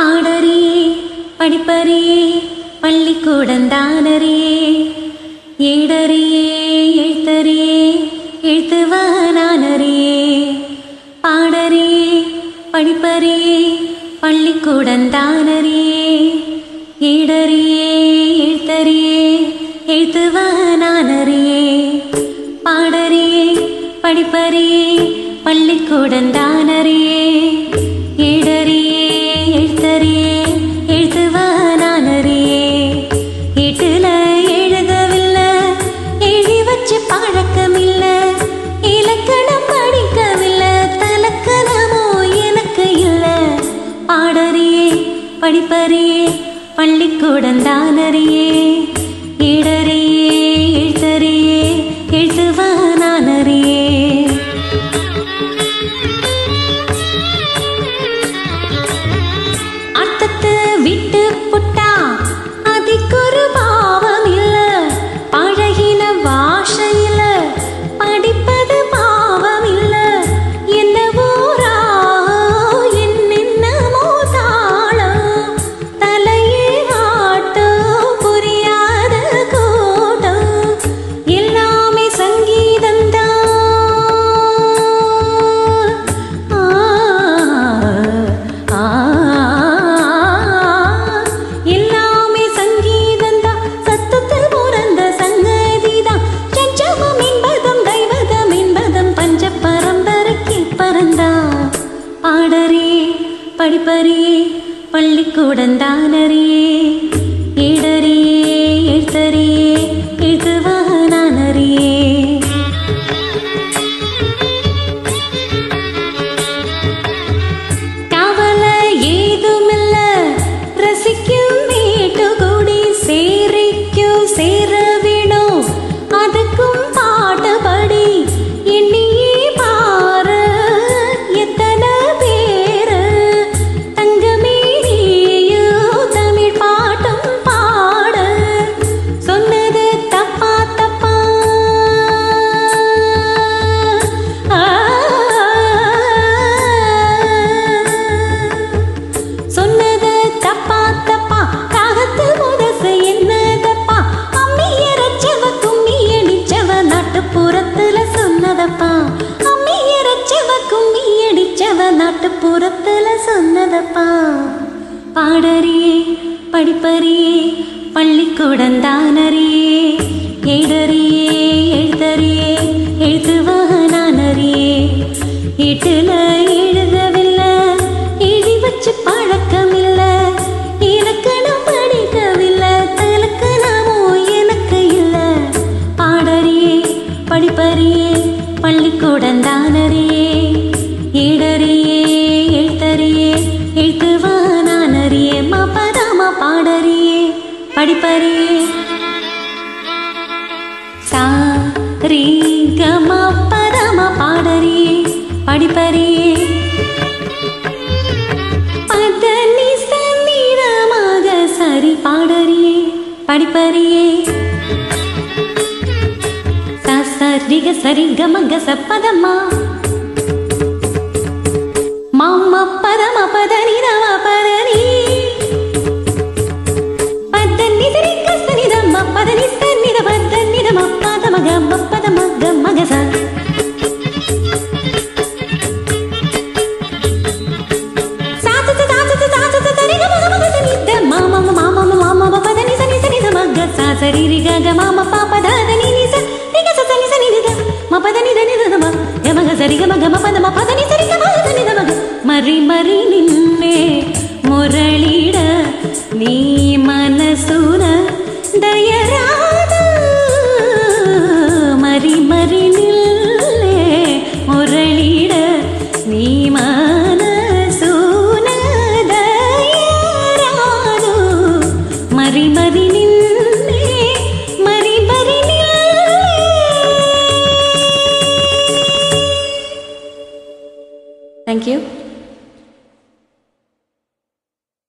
பாடறியே படிப்பறியே பள்ளிக்கூடந்தானறியே ஏடறியே எழுத்தறியே எழுத்துவானானறியே பாடறியே படிப்பறியே பள்ளிக்கூடந்தானறியே ஏடறியே எழுத்தறியே எழுத்துவானானறியே பாடறியே படிப்பறியே பள்ளிக்கூடந்தானறியே பள்ளிக்கூடந்தானறியே அறியே படிப்பறியே பள்ளிக்கூடந்தானறியே இடறியே படிப்பறியே பள்ளிக்கூடந்தானறியே ஏடறியே எழுதறியே எழுத்துவானானறியே எட்டுல எழுதவில்லை எழுதி வச்சு பழக்கம் பழக்கமில்ல இலக்கணம் படிக்கவில்லை தலக்கணமோ எனக்கு இல்லை. பாடறியே படிப்பறியே பள்ளிக்கூடந்தானறியே படிப்பரே சா ரீ கம பதம பாடரே படிப்பரே பதனி சன்னிதமாக சரி பாடறியே படிப்பறியே சரி சரிக சரி கமக சப்பதம்மா மக மக சனித்த மாமம மாமம மாமம பதனி சனி சனி த மக சா சரி ரிக க மாம பாப த த நி நி ச ரிக ச சனி சனி த ம பதனி த நி த ம க மக சரி க மக ம பத ம பதனி சரி க மக சனி த மக மரி மரி நின்னே முரளிட நீ மனசுன Thank you.